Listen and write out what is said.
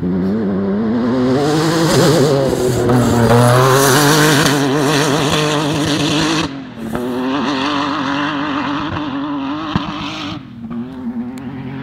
Mm-hmm.